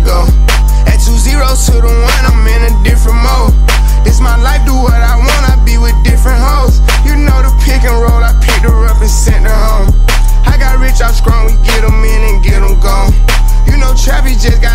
ago. At two zeros to the one, I'm in a different mode. This my life, do what I want, I be with different hoes. You know the pick and roll, I picked her up and sent her home. I got rich out strong, we get them in and get them gone. You know Trappy just got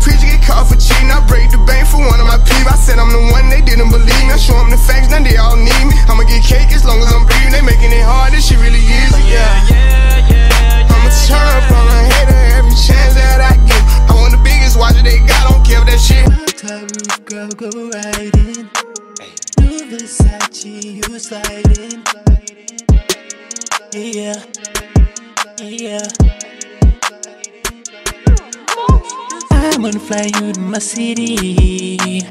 preacher get caught for cheating. I break the bank for one of my people. I said I'm the one they didn't believe me. I show them the facts, now they all need me. I'ma get cake as long as I'm breathing. They making it hard, this shit really easy, yeah. yeah, yeah. I'ma turn up on a hater every chance that I get. I want the biggest watch that they got, don't care if that shit. Top roof girl, go riding. New Versace, you sliding. Yeah, yeah. I wanna fly you to my city.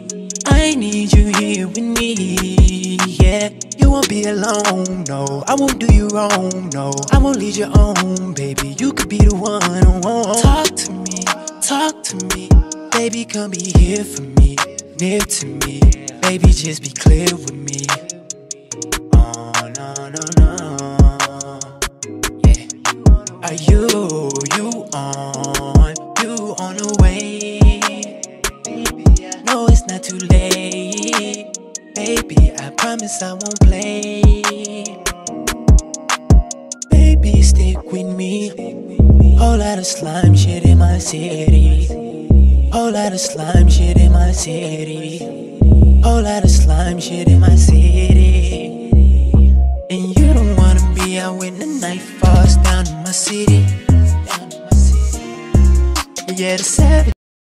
I need you here with me. Yeah, you won't be alone. No, I won't do you wrong. No, I won't lead you on, baby. You could be the one. Oh, talk to me, talk to me, baby. Come be here for me, near to me, baby. Just be clear with me. Oh no no no. On the way? Know it's not too late. Baby, I promise I won't play. Baby, stick with me. Whole lot of slime shit in my city. Whole lot of slime shit in my city. Whole lot of slime shit in my city. And you don't wanna be out when the night falls down in my city. Yeah, the savage